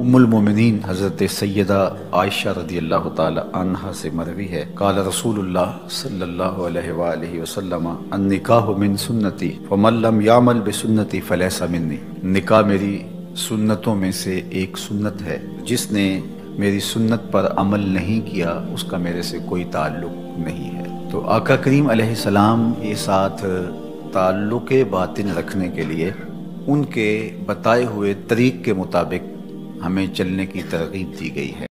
उम्मुलमोमिनीन हज़रत सैयदा आयशा रदी अल्लाह तहा से मरवी है। काल वसल्लम निकाह मिन सुन्नति फमल्लम यामल बेसुन्नति फलैसा मिन्नी। निकाह मेरी सुन्नतों में से एक सुन्नत है। जिसने मेरी सुन्नत पर अमल नहीं किया, उसका मेरे से कोई ताल्लुक नहीं है। तो आका करीम सलाम के साथ ताल्लुक बातिन रखने के लिए उनके बताए हुए तरीक़ के मुताबिक हमें चलने की तरकीब दी गई है।